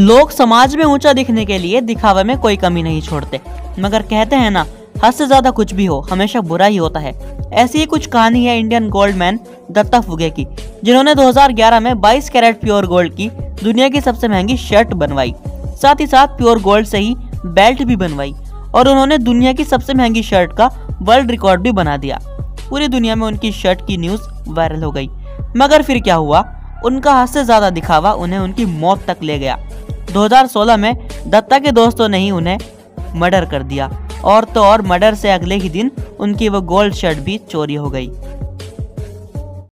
लोग समाज में ऊँचा दिखने के लिए दिखावे में कोई कमी नहीं छोड़ते। मगर कहते हैं ना, हद से ज़्यादा कुछ भी हो, हमेशा बुरा ही होता है। ऐसी ही कुछ कहानी है इंडियन गोल्ड मैन दत्ता फुगे की, जिन्होंने 2011 में 22 कैरेट प्योर गोल्ड की दुनिया की सबसे महँगी शर्ट बनवाई। साथ ही साथ प्योर गोल्ड से ही बेल्ट भी बनवाई और उन्होंने दुनिया की सबसे महँगी शर्ट का वर्ल्ड रिकॉर्ड भी बना दिया। पूरी दुनिया में उनकी शर्ट की न्यूज़ वायरल हो गई। मगर फिर क्या हुआ? उनका हद से ज़्यादा दिखावा उन्हें उनकी मौत तक ले गया। 2016 में दत्ता के दोस्तों ने ही उन्हें मर्डर कर दिया। और तो और मर्डर से अगले ही दिन उनकी वो गोल्ड शर्ट भी चोरी हो गई।